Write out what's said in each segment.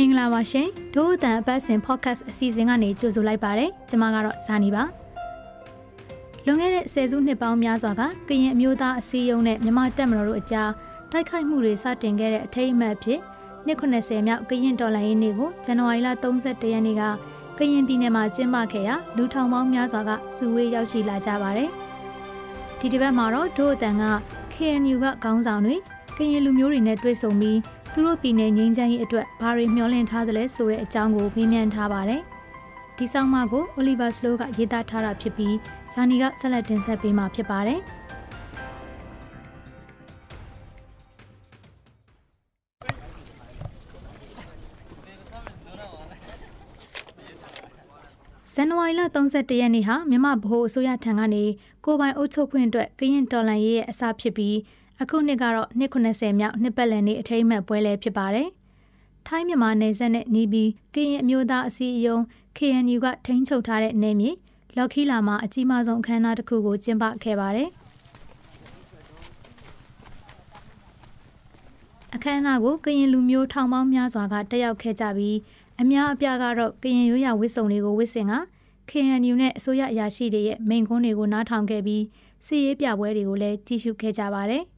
မင်္ဂလာပါရှင်ဒို့အတန်အပတ်စဉ် podcast အစီအစဉ်ကနေကြိုဆိုလိုက်ပါရစေကျွန်မကတော့ဇာနီပါလွန်ခဲ့တဲ့ဆယ်စုနှစ်ပေါင်းများစွာကကရင်အမျိုးသားအစည်းအရုံးနဲ့မြန်မာတပ်မတော်တို့အကြားတိုက်ခိုက်မှုတွေစတင်ခဲ့တဲ့အထိတ်အမှတ်ဖြစ်နှစ်90မြောက်ကရင်တော်လှန်ရေးနေ့ကိုဇန်နဝါရီလ31ရက်နေ့ကကရင်ပြည်နယ်မှာကျင်းပခဲ့ရာလူထောင်ပေါင်းများစွာကစုဝေးရောက်ရှိလာကြပါတယ်ဒီတစ်ပတ်မှာတော့ဒို့အတန်က KNU ကခေါင်းဆောင်တွေကရင်လူမျိုးတွေနဲ့တွေ့ဆုံပြီး သူတို့ပြည်နယ်ငင်းချမ်းရေးအတွက်ဘာတွေမျှော်လင့်ထားသလဲဆိုတဲ့အကြောင်းကိုမေးမြန်းထားပါတယ်။ဒီဆောင်မကို Oliver Slow ကရေးသားထားတာဖြစ်ပြီးဇာနီကဆက်လက်တင်ဆက်ပေးမှာဖြစ်ပါတယ်။ဇန်နဝါရီလ31ရက်နေ့ဟာမြန်မာဗဟိုအစိုးရထံကနေကိုပိုင်အုပ်ချုပ်ခွင့်အတွက်ကရင်တော်လှန်ရေးရဲ့အစဖြစ်ပြီး အခုနှစ်ကတော့နှစ်90မြောက်နှစ်ပတ်လည်နေ့အထိမ်းအမှတ်ပွဲလည်းဖြစ်ပါတယ်။ထိုင်းမြန်မာနယ်စပ်နဲ့နီးပြီးကရင်အမျိုးသားအစည်းအရုံး KNU ကထိန်းချုပ်ထားတဲ့နေမြေလော်ခီလာမှာအကြီးမားဆုံးအခမ်းအနားတစ်ခုကိုကျင်းပခဲ့ပါတယ်။အခမ်းအနားကိုကရင်လူမျိုးထောင်ပေါင်းများစွာကတက်ရောက်ခဲ့ကြပြီးအများအပြားကတော့ကရင်ရိုးရာဝစ်စုံတွေကိုဝစ်ဆင်က KNU နဲ့အစိုးရအရာရှိတွေရဲ့မိန့်ခွန်းတွေကိုနားထောင်ခဲ့ပြီး စီရေးပြပွဲတွေကိုလည်းကြည့်ရှုခဲ့ကြပါတယ်။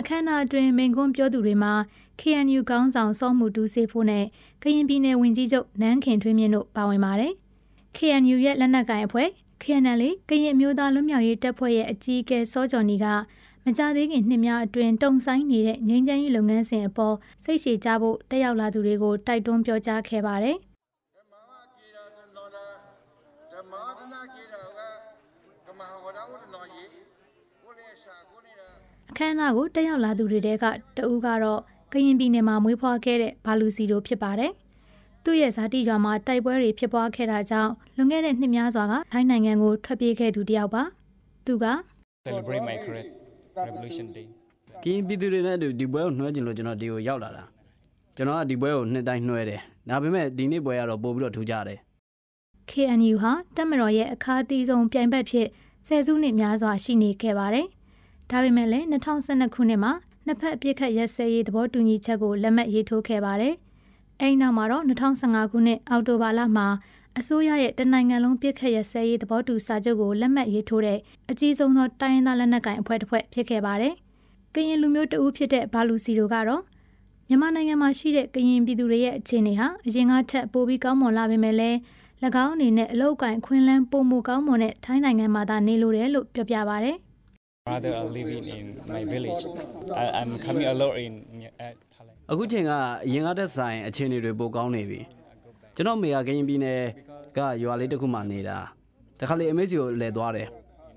အခမ်းအနားအတွင်းမိန်ကွန်းပြောသူတွေမှာ KNU ကောင်းဆောင်စောမှုတူးစေဖို့နဲ့ကရင်ပြည်နယ်ဝင်ကြီးချုပ်နန်းခင်ထွေးမြင့်တို့ပါဝင်ပါတယ်။ KNU ရဲ့လက်နက်ကိုင်အဖွဲ့ KNL ကရင်မျိုးသားလွတ်မြောက်ရေးတပ်ဖွဲ့ရဲ့အကြီးအကဲစောကျော်နီက မကြသေးခင်နှစ်များအတွင်းတုံဆိုင်နေတဲ့ငင်းချမ်းရေးလုပ်ငန်းစဉ်အပေါ်စိတ်ရှည်ကြဖို့တက်ရောက်လာသူတွေကိုတိုက်တွန်းပြောကြားခဲ့ပါတယ်။အခမ်းအနားကိုတက်ရောက်လာသူတွေတဲကတဦးကတော့ကရင်ပြည်နယ်မှာမွေးဖွားခဲ့တဲ့ဘာလူစီတို့ဖြစ်ပါတယ်။သူ့ရဲ့ဇာတိရွာမှာတိုက်ပွဲတွေဖြစ်ပွားခဲ့တာကြောင့်လွန်ခဲ့တဲ့နှစ်များစွာကထိုင်းနိုင်ငံကိုထွက်ပြေးခဲ့သူတယောက်ပါ။သူက celebrate my career revolution day ကင်းပြည်သူတွေနဲ့အတူဒီပွဲကိုနှွှဲကျင်လို့ကျွန်တော်ဒီကိုရောက်လာတာကျွန်တော်ကဒီပွဲကိုနှစ်တိုင်းနှွှဲတယ်ဒါပေမဲ့ဒီနေ့ပွဲကတော့ပို့ပြီးတော့ထူးခြားတယ် KNU ဟာတက်မတော်ရဲ့အခါအသီးဆုံးပြိုင်ဘက်ဖြစ်ဆယ်စုနှစ်များစွာရှိနေခဲ့ပါတယ်။ဒါပေမဲ့လည်း2012ခုနှစ်မှာနှစ်ဖက်အပြစ်ခတ်ရက်စဲရေးသဘောတူညီချက်ကိုလက်မှတ်ရေးထိုးခဲ့ပါတယ်။အဲဒီနောက်မှာတော့2015ခုနှစ်အောက်တိုဘာလမှာ အစိုးရရဲ့တနိုင်ငံလုံးပြစ်ခတ်ရစဲရေးသဘောတူစာချုပ်ကိုလက်မှတ်ရေးထိုးတဲ့အကြီးဆုံးသောတိုင်းရင်းသားလက်နက်ကိုင်အဖွဲ့တစ်ဖွဲ့ဖြစ်ခဲ့ပါတယ်။ကရင်လူမျိုးတဦးဖြစ်တဲ့ဘာလူစီတို့ကတော့မြန်မာနိုင်ငံမှာရှိတဲ့ကရင်ပြည်သူတွေရဲ့အခြေအနေဟာအရင်ကထက်ပိုပြီးကောင်းမွန်လာပေမဲ့လည်း၎င်းအနေနဲ့အလောက်ကိုင်ခွင်းလန်းပုံမှုကောင်းမွန်တဲ့ထိုင်းနိုင်ငံမှာသာနေလိုတယ်လို့ပြောပြပါဗျ။ rather are living in my village I, i'm coming alone in uh, Thailand အခုချိန်ကအရင်ကတည်းဆိုင်အခြေအနေတွေပိုကောင်းနေပြီ ကျွန်တော်မေယာကရင်ပြည်နယ်ကရွာလေးတစ်ခုမှနေတာတခါလေအမေစီကိုလဲသွားတယ်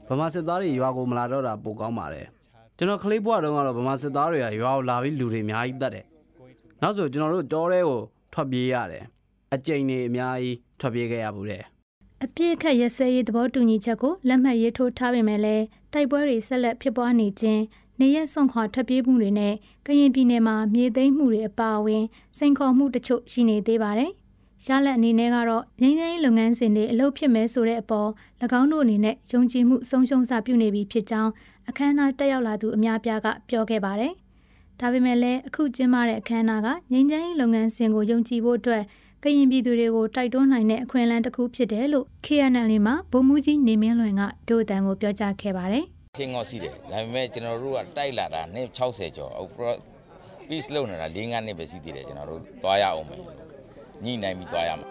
ဗမာစစ်သားတွေရွာကိုမလာတော့တာပိုကောင်းပါတယ်ကျွန်တော်ကလေးဘွားတုန်းကတော့ဗမာစစ်သားတွေကရွာကိုလာပြီးလူတွေအများကြီးတတ်တယ်နောက်ဆိုကျွန်တော်တို့တောထဲကိုထွက်ပြေးရတယ်အကြိမ်တွေအများကြီးထွက်ပြေးခဲ့ရဘူးတဲ့အပြစ်ခတ်ရစဲရေးသဘောတူညီချက်ကိုလက်မှတ်ရေးထိုးထားပေမဲ့လည်းတိုက်ပွဲတွေဆက်လက်ဖြစ်ပွားနေခြင်းနေရက်ဆွန့်ခွာထွက်ပြေးမှုတွေနဲ့ကရင်ပြည်နယ်မှာမြေသိမ်းမှုတွေအပါအဝင်စိန်ခေါ်မှုတချို့ရှိနေသေးပါတယ်။ ရလက်အနေနဲ့ကတော့ငင်းငင်းလုပ်ငန်းစဉ်တွေအလုပ်ဖြစ်မယ်ဆိုတဲ့အပေါ်၎င်းတို့အနေနဲ့ယုံကြည်မှုဆုံးရှုံးစာပြုနေပြီဖြစ်ကြောင်းအခမ်းအနားတက်ရောက်လာသူအများပြားကပြောခဲ့ပါတယ်။ဒါပေမဲ့လည်းအခုကျင်းပတဲ့အခမ်းအနားကငင်းငင်းလုပ်ငန်းစဉ်ကိုယုံကြည်ဖို့အတွက်ကရင်ပြည်သူတွေကိုတိုက်တွန်းနိုင်တဲ့အခွင့်အလမ်းတစ်ခုဖြစ်တယ်လို့ KNL မှာဗိုလ်မှူးကြီးနေမင်းလွင်ကဒို့အတန်ကိုပြောကြားခဲ့ပါတယ်။ထင်းငေါစီတယ်ဒါပေမဲ့ကျွန်တော်တို့ကတိုက်လာတာနှစ်60ကျော်အခု peace လုပ်နေတာ၄၅နှစ်ပဲရှိသေးတယ်ကျွန်တော်တို့တွားရအောင်မယ် ညှိနှိုင်းပြီးတွားရမှာ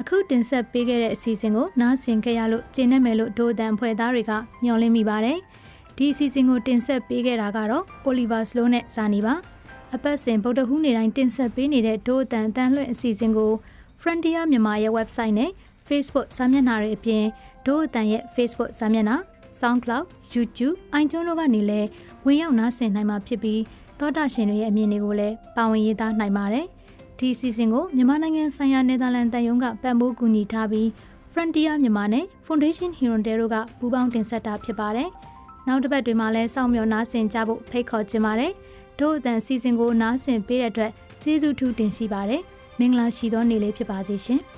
အခုတင်ဆက်ပေးခဲ့တဲ့အစီအစဉ်ကိုနားဆင်ခဲ့ရလို့ကျင်းနေမယ်လို့ဒိုတန်ဖွဲ့သားတွေကမျှော်လင့်မိပါတယ်။ဒီအစီအစဉ်ကိုတင်ဆက်ပေးခဲ့တာကတော့ Oliver Slow နဲ့ဇာနီပါ။အပတ်စဉ်ဗုဒ္ဓဟူးနေ့တိုင်းတင်ဆက်ပေးနေတဲ့ဒိုတန်တန်လွှင့်အစီအစဉ်ကို Frontier မြန်မာရဲ့ website နဲ့ Facebook စာမျက်နှာတွေအပြင်ဒိုအတန်ရဲ့ Facebook စာမျက်နှာ SoundCloud YouTube iTunes တို့ကနေလည်းဝင်ရောက်နားဆင်နိုင်မှာဖြစ်ပြီးသောတာရှင်တွေရဲ့အမြင်တွေကိုလည်းပါဝင်ရေးသားနိုင်ပါတယ်။ဒီစီစဉ်ကိုမြန်မာနိုင်ငံဆိုင်ရာနယ်သာလန်တန်ယုံကပံ့ပိုးကူညီထားပြီး Frontier မြန်မာနဲ့ Foundation Hirondale တို့ကပူးပေါင်းတင်ဆက်တာဖြစ်ပါတယ်။နောက်တစ်ပတ်တွေမှာလည်းစောင့်မျှော်နားဆင်ကြဖို့ဖိတ်ခေါ်ချင်ပါတယ်။တို့အတန်စီစဉ်ကိုနားဆင်ပေးတဲ့အတွက်ကျေးဇူးထူးတင်ရှိပါတယ်။မင်္ဂလာရှိသောနေ့လေးဖြစ်ပါစေရှင်။